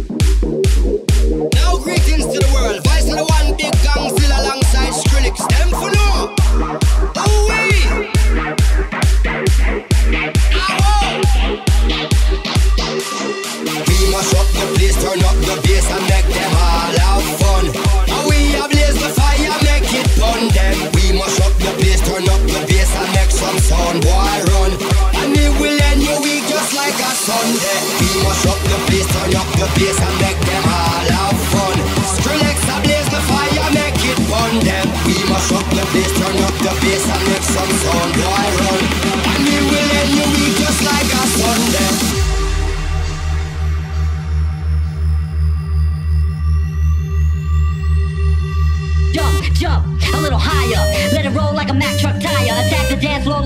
Now greetings to the world. Voice one big alongside Them for. Oh we. We must up the place, turn up the bass and make them all have fun. We a blaze the fire, make it burn them. We up the place, turn up the bass and make some sound. Boy run, and it will end your week just like a Sunday. We up the place, turn your face and make them all have fun. Skrillex blaze the fire, make it burn them. We must up the place, turn up the bass and make some sound. Boy, run, and we will end your week just like a Sunday. jump a little higher. Let it roll like a Mack truck tire. Attack the dance floor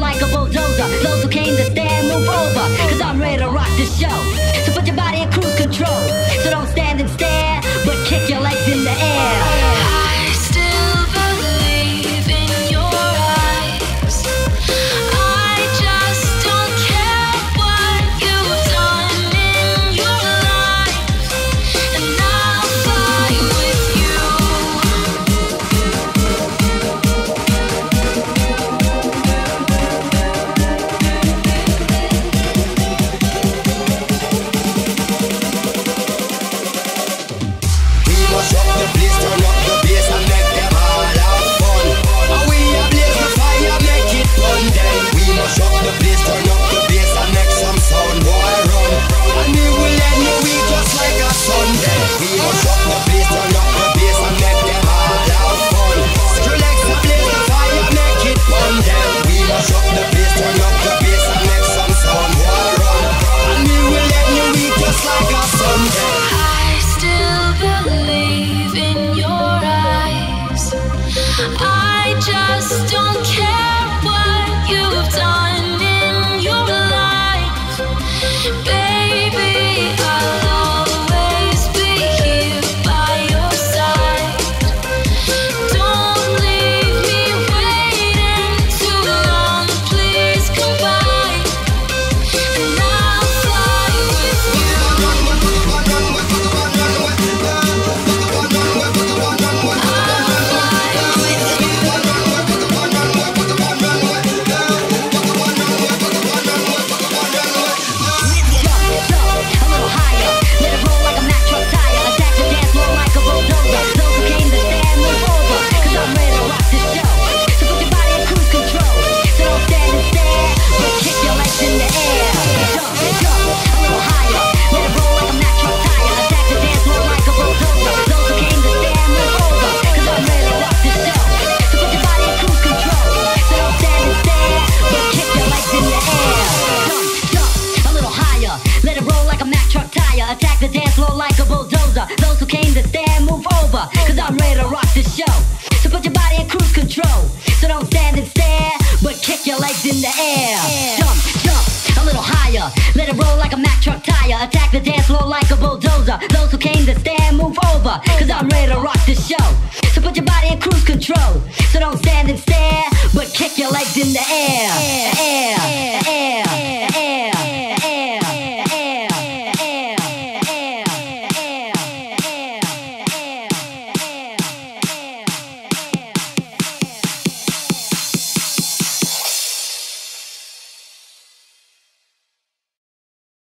cause I'm ready to rock the show. So put your body in cruise control. So don't stand and stare, but kick your legs in the air. Jump, jump, a little higher. Let it roll like a Mack truck tire. Attack the dance floor like a bulldozer. Those who came to stand, move over, cause I'm ready to rock the show. So put your body in cruise control. So don't stand and stare, but kick your legs in the air.